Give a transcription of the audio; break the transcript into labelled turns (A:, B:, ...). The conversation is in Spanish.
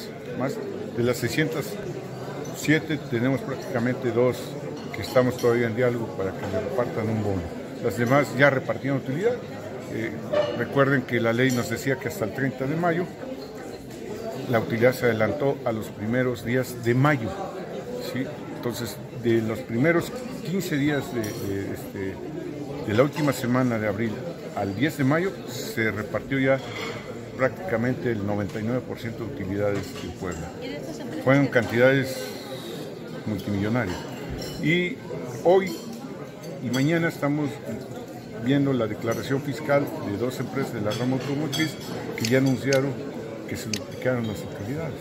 A: 600 más. De las 607 tenemos prácticamente dos que estamos todavía en diálogo para que le repartan un bono. Las demás ya repartieron utilidad. Eh, recuerden que la ley nos decía que hasta el 30 de mayo la utilidad se adelantó a los primeros días de mayo. ¿sí? Entonces, de los primeros 15 días de, de, este, de la última semana de abril al 10 de mayo se repartió ya prácticamente el 99% de utilidades en Puebla. Fueron cantidades multimillonarias. Y hoy y mañana estamos viendo la declaración fiscal de dos empresas de la rama automotriz que ya anunciaron que se duplicaron las utilidades.